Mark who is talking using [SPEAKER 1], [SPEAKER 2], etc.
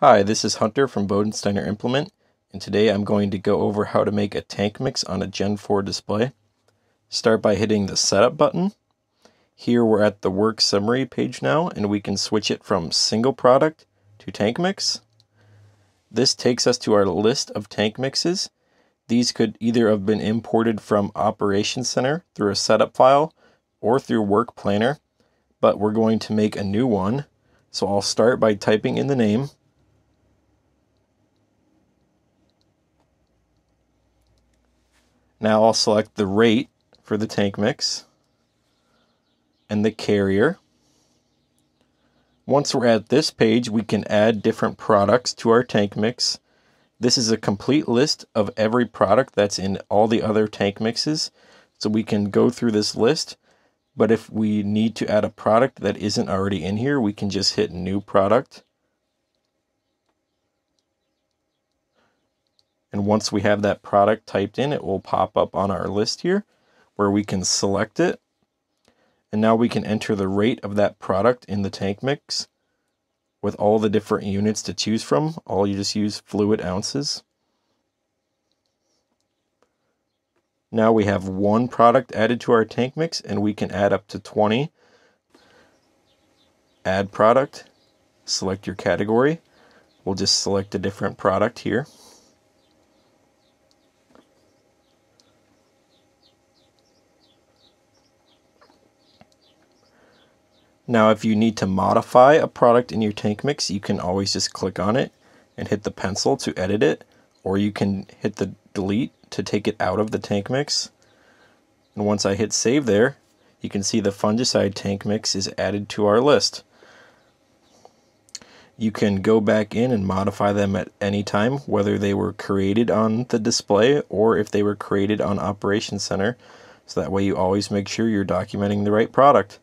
[SPEAKER 1] Hi, this is Hunter from Bodensteiner Implement, and today I'm going to go over how to make a tank mix on a Gen 4 display. Start by hitting the Setup button. Here we're at the Work Summary page now, and we can switch it from Single Product to Tank Mix. This takes us to our list of tank mixes. These could either have been imported from Operations Center through a setup file or through Work Planner, but we're going to make a new one. So I'll start by typing in the name Now I'll select the rate for the tank mix and the carrier. Once we're at this page, we can add different products to our tank mix. This is a complete list of every product that's in all the other tank mixes. So we can go through this list, but if we need to add a product that isn't already in here, we can just hit new product. Once we have that product typed in, it will pop up on our list here where we can select it. And now we can enter the rate of that product in the tank mix with all the different units to choose from. All you just use fluid ounces. Now we have one product added to our tank mix and we can add up to 20. Add product, select your category. We'll just select a different product here. Now if you need to modify a product in your tank mix, you can always just click on it and hit the pencil to edit it, or you can hit the delete to take it out of the tank mix. And once I hit save there, you can see the fungicide tank mix is added to our list. You can go back in and modify them at any time, whether they were created on the display or if they were created on Operations Center. So that way you always make sure you're documenting the right product.